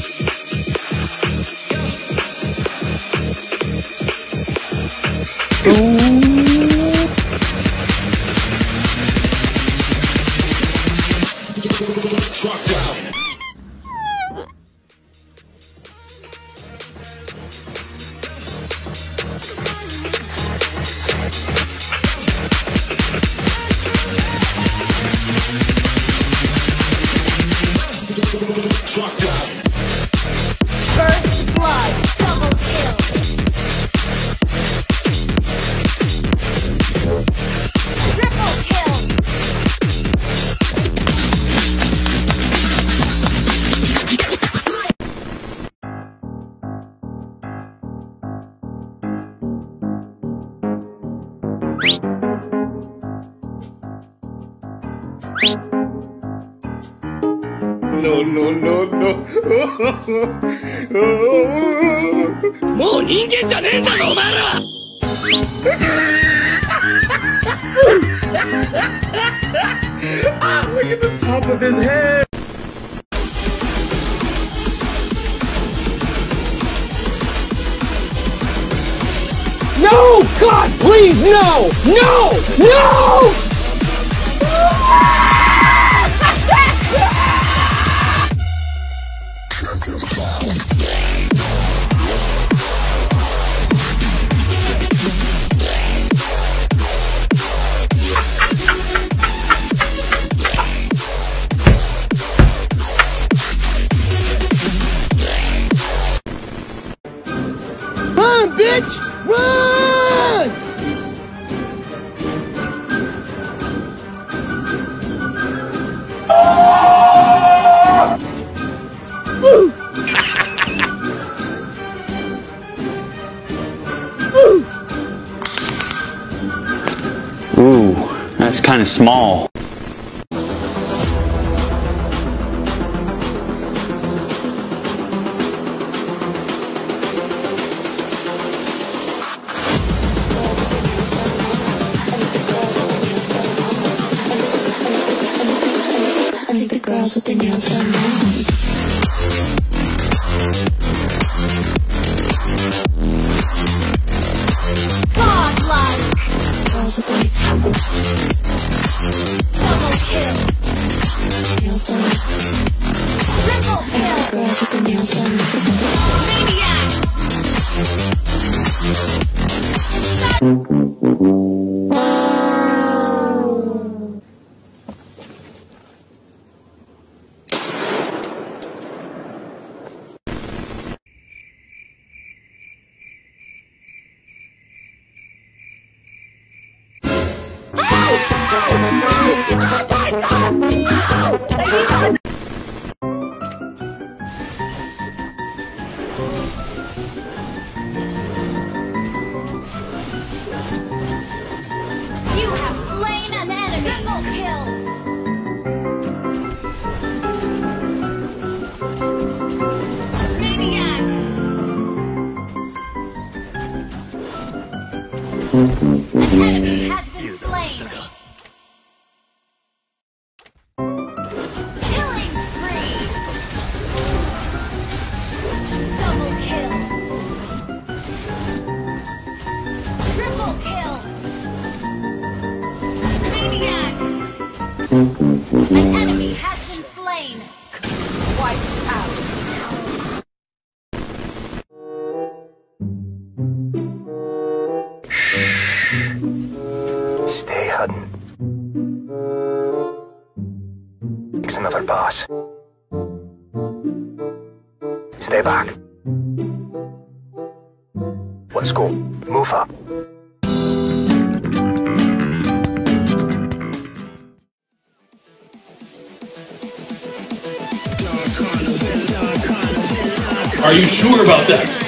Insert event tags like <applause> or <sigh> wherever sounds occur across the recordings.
First No, no, no, no. <laughs> もう人間じゃねえんだぞお前らは Look at the top of his head. No! God, please, no! No! No! Kind of small. Girls with nails done You Hidden. It's another boss. Stay back. Let's go. Move up. Are you sure about that?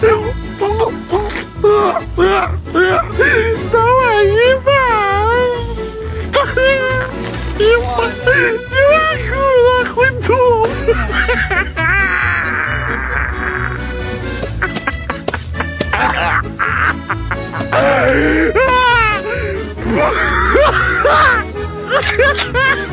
You're reporting Maniac. Savage. What the fuck is this? I don't know.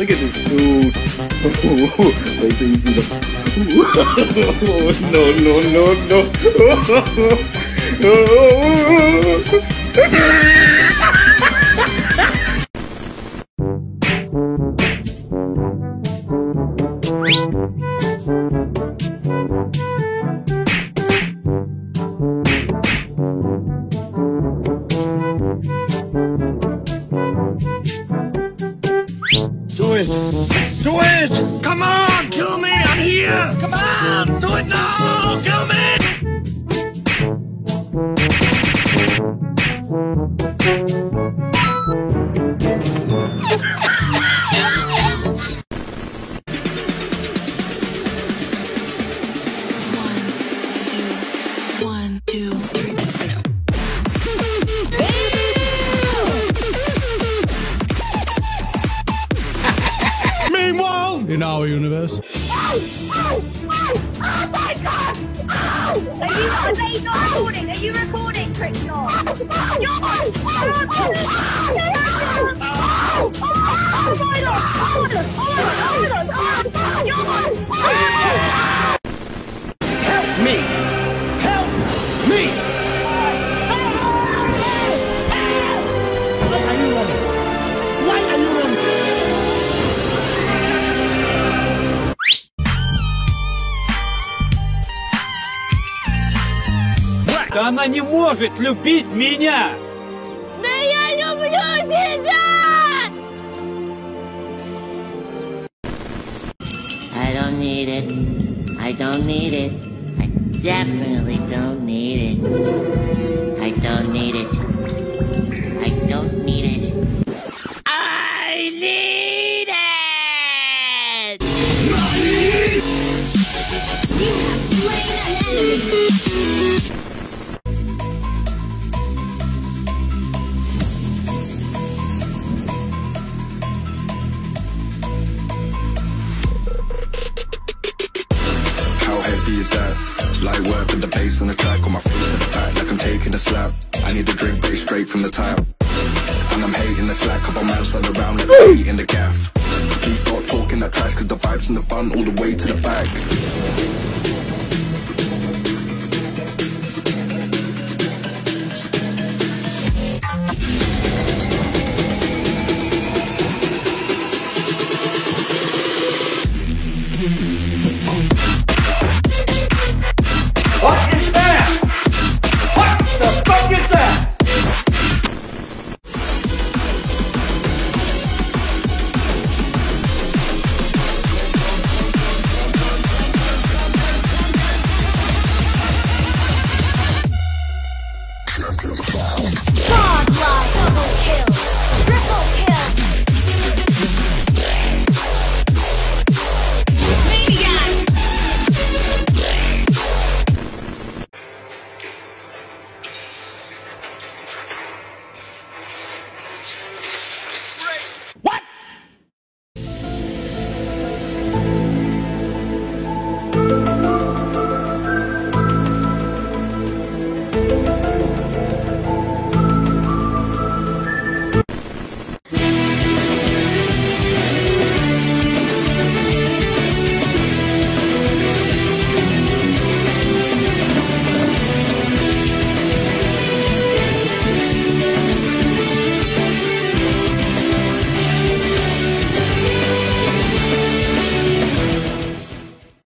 Look at this dude. <laughs> Wait till you see the. <laughs> <laughs> no, no, no, no. Do in our universe. Oh my god! Oh! Are you, are you not recording? Are you recording, Trick You're Oh my lord! Oh my lord! Hold on! Hold Да она не может любить меня! Да я люблю тебя! I don't need it. I don't need it. I definitely don't need it. Slap. I need a drink, but it's straight from the tap. And I'm hating the slack, couple man stand around like the feet in the gaff. Please stop talking that trash, cause the vibes in the fun all the way to the back.